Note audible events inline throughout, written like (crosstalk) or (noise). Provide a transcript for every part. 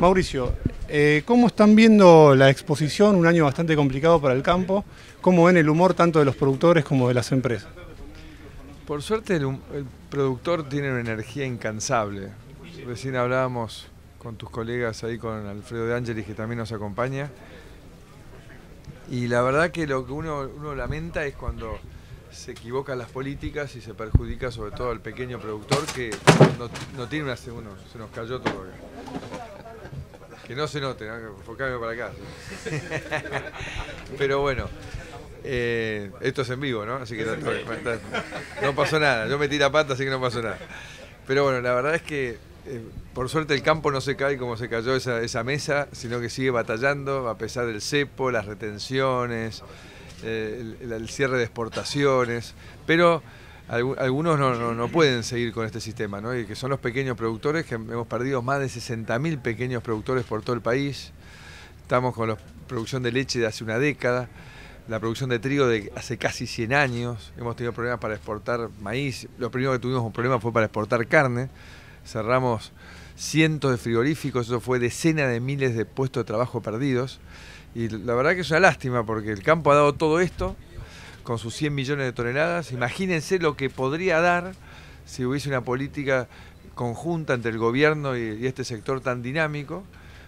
Mauricio, eh, ¿cómo están viendo la exposición? Un año bastante complicado para el campo. ¿Cómo ven el humor tanto de los productores como de las empresas? Por suerte el, productor tiene una energía incansable. Recién hablábamos con tus colegas ahí, con Alfredo de Ángeles, que también nos acompaña. Y la verdad que lo que uno, uno lamenta es cuando se equivocan las políticas y se perjudica sobre todo al pequeño productor que no, tiene una segunda. Se nos cayó todo acá. Que no se note, ¿no? enfocarme para acá. (laughs) Pero bueno, eh, esto es en vivo, ¿no? Así que no, pasó nada. Yo metí la pata, así que no pasó nada. Pero bueno, la verdad es que eh, por suerte el campo no se cae como se cayó esa, esa mesa, sino que sigue batallando a pesar del cepo, las retenciones, eh, el, cierre de exportaciones, pero algunos no, pueden seguir con este sistema, ¿no? y que son los pequeños productores, que hemos perdido más de 60.000 pequeños productores por todo el país, estamos con la producción de leche de hace una década, la producción de trigo de hace casi 100 años, hemos tenido problemas para exportar maíz, lo primero que tuvimos un problema fue para exportar carne, cerramos cientos de frigoríficos, eso fue decenas de miles de puestos de trabajo perdidos. Y la verdad que es una lástima porque el campo ha dado todo esto con sus 100 millones de toneladas. Imagínense lo que podría dar si hubiese una política conjunta entre el gobierno y, este sector tan dinámico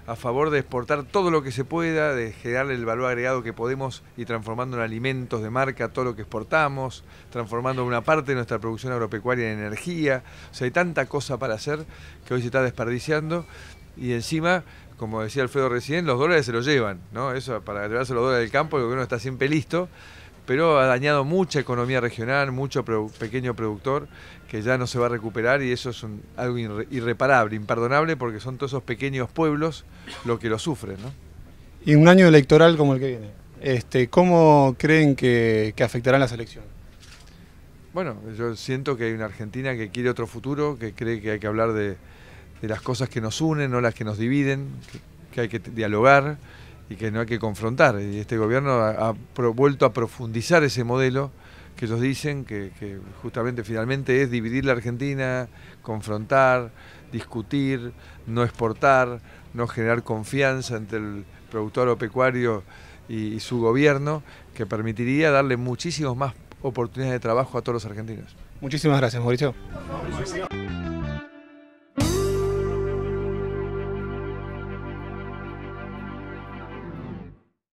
a favor de exportar todo lo que se pueda, de generar el valor agregado que podemos y transformando en alimentos de marca todo lo que exportamos, transformando una parte de nuestra producción agropecuaria en energía. O sea, hay tanta cosa para hacer que hoy se está desperdiciando y encima como decía Alfredo recién, los dólares se los llevan, ¿no? Eso para llevarse los dólares del campo, el gobierno está siempre listo, pero ha dañado mucha economía regional, mucho pequeño productor que ya no se va a recuperar y eso es algo irreparable, imperdonable, porque son todos esos pequeños pueblos los que lo sufren, ¿no? Y un año electoral como el que viene, este, ¿cómo creen que, que afectarán las elecciones? Bueno, yo siento que hay una Argentina que quiere otro futuro, que cree que hay que hablar de, de las cosas que nos unen, no las que nos dividen, que, hay que dialogar y que no hay que confrontar. Y este gobierno ha, vuelto a profundizar ese modelo que ellos dicen que, justamente finalmente es dividir la Argentina, confrontar, discutir, no exportar, no generar confianza entre el productor agropecuario y, y su gobierno, que permitiría darle muchísimas más oportunidades de trabajo a todos los argentinos. Muchísimas gracias, Mauricio.